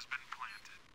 has been planted.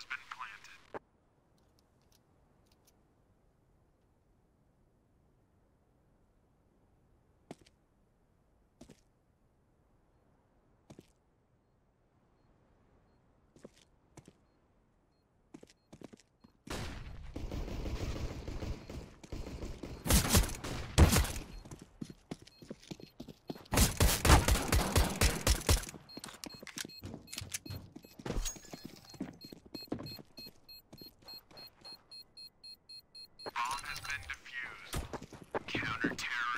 has been planted. Bomb has been defused. Counter-terror.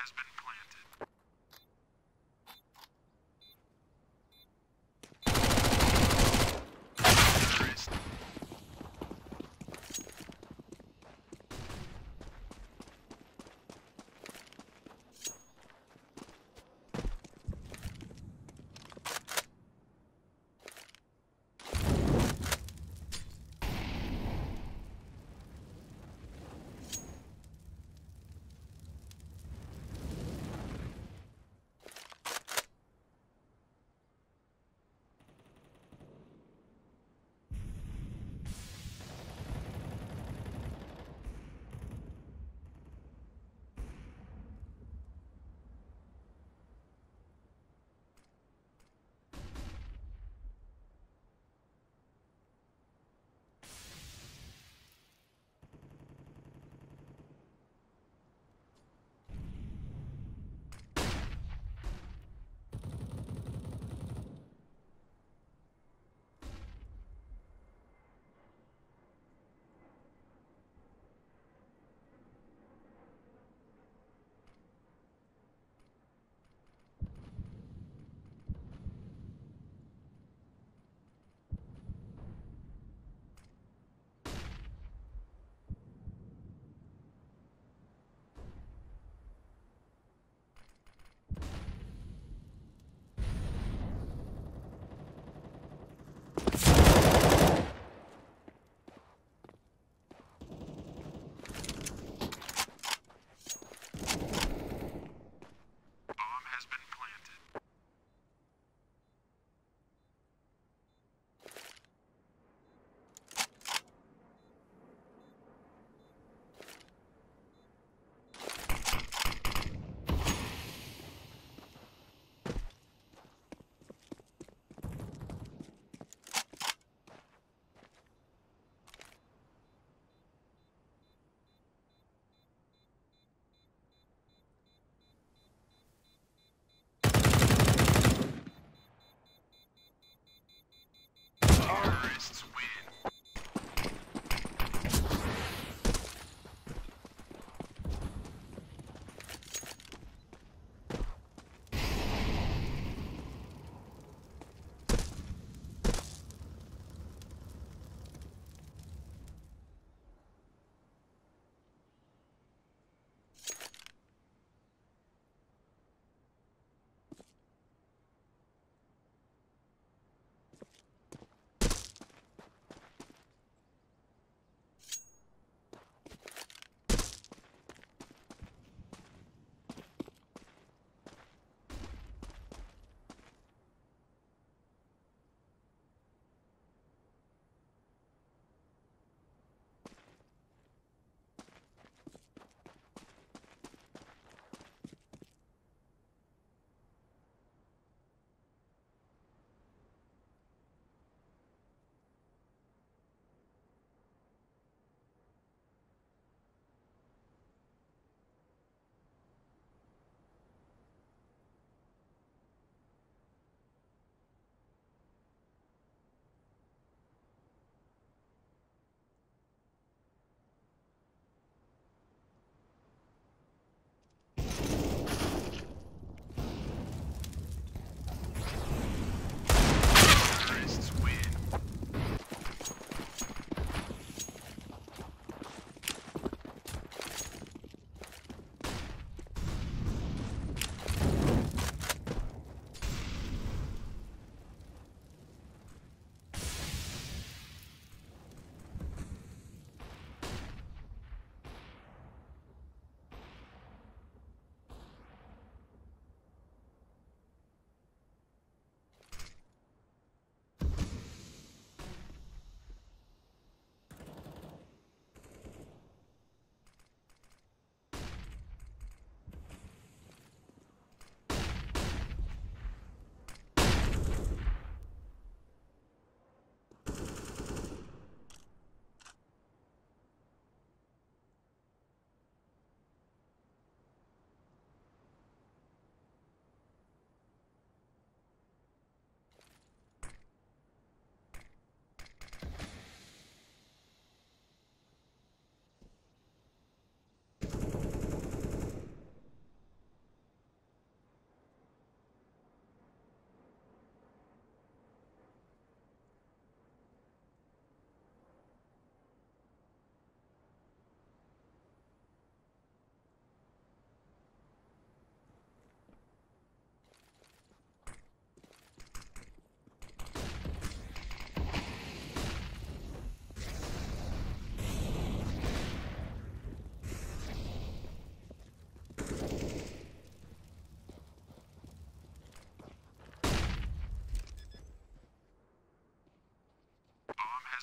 Has been planted.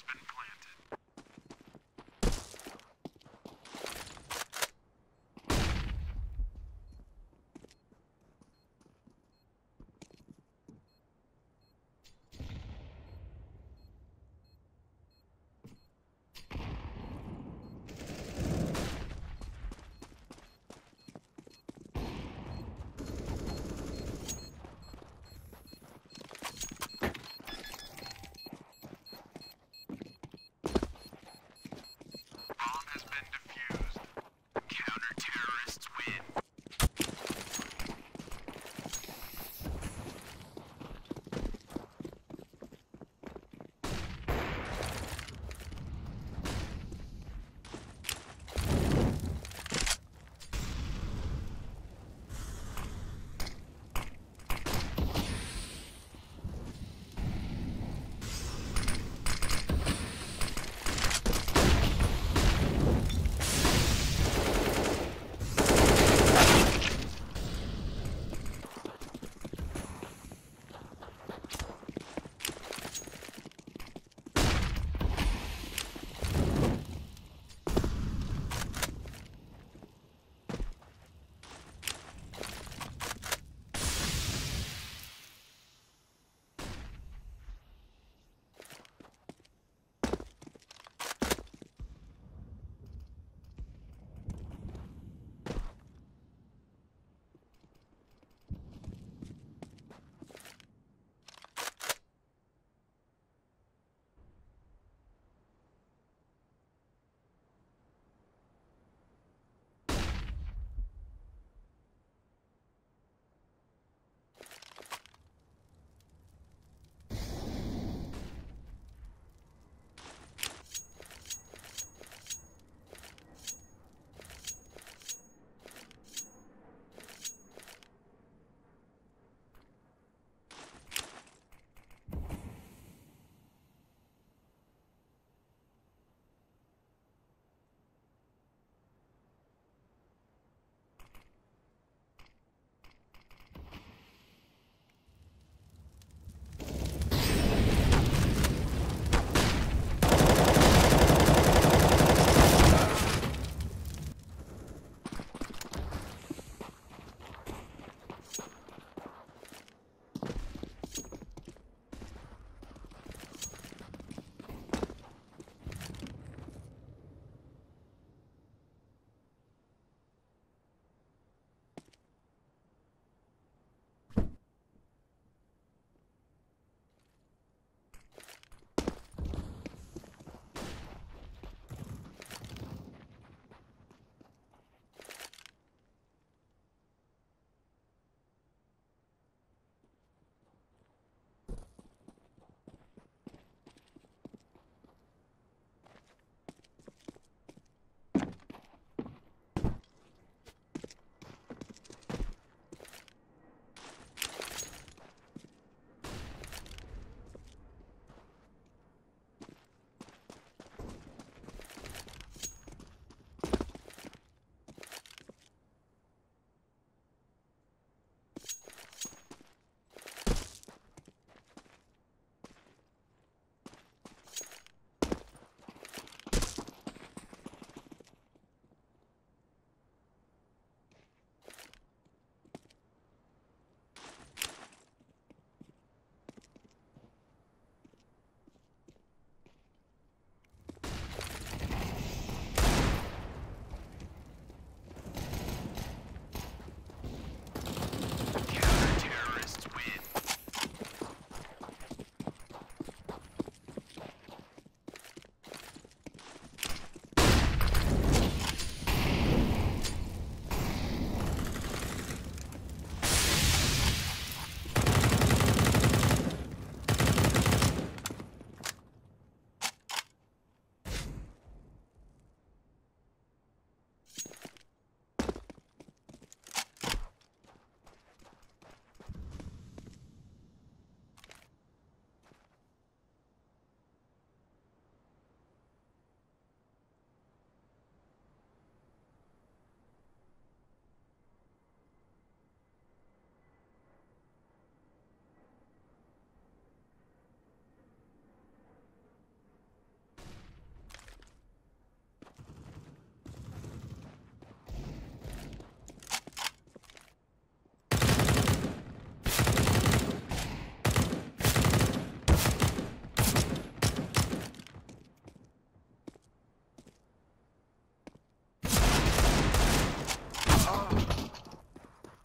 been planted.